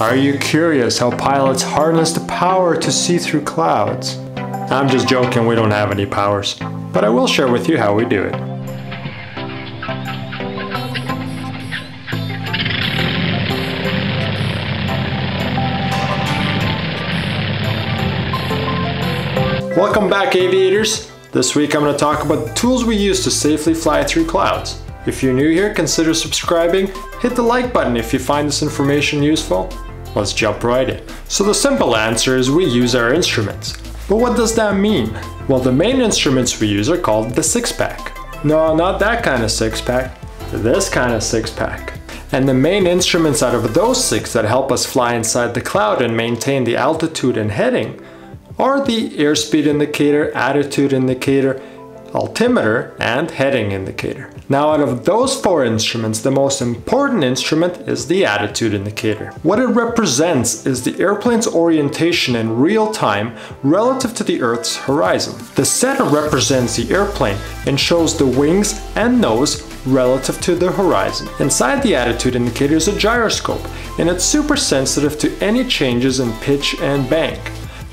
Are you curious how pilots harness the power to see through clouds? I'm just joking, we don't have any powers, but I will share with you how we do it. Welcome back aviators! This week I'm going to talk about the tools we use to safely fly through clouds. If you're new here, consider subscribing, hit the like button if you find this information useful. Let's jump right in. So the simple answer is we use our instruments. But what does that mean? Well, the main instruments we use are called the six-pack. No, not that kind of six-pack, this kind of six-pack. And the main instruments out of those six that help us fly inside the cloud and maintain the altitude and heading are the airspeed indicator, attitude indicator, altimeter, and heading indicator. Now out of those four instruments, the most important instrument is the attitude indicator. What it represents is the airplane's orientation in real time relative to the Earth's horizon. The center represents the airplane and shows the wings and nose relative to the horizon. Inside the attitude indicator is a gyroscope, and it's super sensitive to any changes in pitch and bank.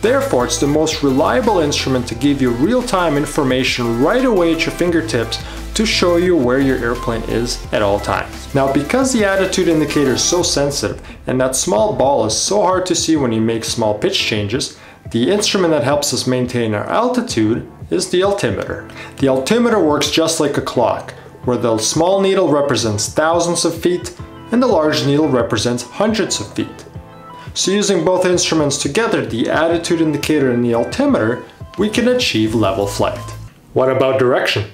Therefore, it's the most reliable instrument to give you real-time information right away at your fingertips to show you where your airplane is at all times. Now, because the attitude indicator is so sensitive and that small ball is so hard to see when you make small pitch changes, the instrument that helps us maintain our altitude is the altimeter. The altimeter works just like a clock, where the small needle represents thousands of feet and the large needle represents hundreds of feet. So using both instruments together, the attitude indicator and the altimeter, we can achieve level flight. What about direction?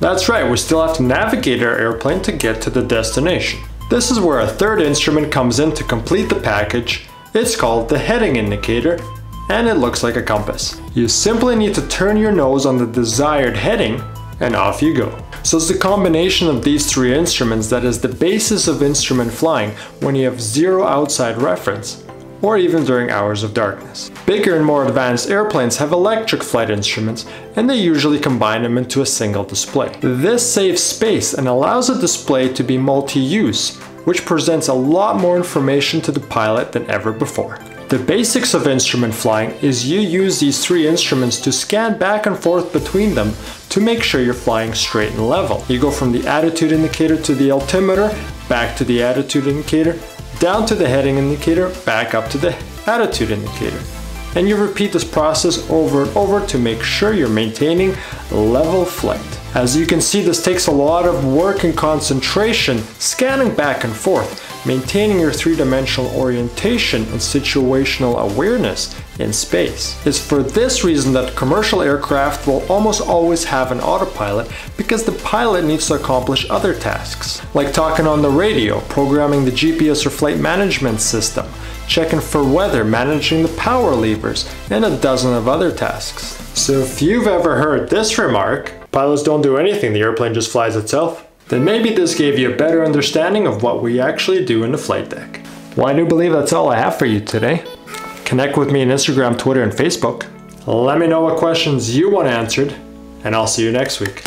That's right, we still have to navigate our airplane to get to the destination. This is where a third instrument comes in to complete the package. It's called the heading indicator and it looks like a compass. You simply need to turn your nose on the desired heading and off you go. So it's the combination of these three instruments that is the basis of instrument flying when you have zero outside reference or even during hours of darkness. Bigger and more advanced airplanes have electric flight instruments and they usually combine them into a single display. This saves space and allows a display to be multi-use, which presents a lot more information to the pilot than ever before. The basics of instrument flying is you use these three instruments to scan back and forth between them to make sure you're flying straight and level. You go from the attitude indicator to the altimeter, back to the attitude indicator, down to the heading indicator, back up to the attitude indicator. And you repeat this process over and over to make sure you're maintaining level flight. As you can see, this takes a lot of work and concentration, scanning back and forth, maintaining your three-dimensional orientation and situational awareness in space. It's for this reason that commercial aircraft will almost always have an autopilot because the pilot needs to accomplish other tasks, like talking on the radio, programming the GPS or flight management system, checking for weather, managing the power levers, and a dozen of other tasks. So if you've ever heard this remark, pilots don't do anything, the airplane just flies itself, then maybe this gave you a better understanding of what we actually do in the flight deck. Well, I do believe that's all I have for you today. Connect with me on Instagram, Twitter, and Facebook. Let me know what questions you want answered, and I'll see you next week.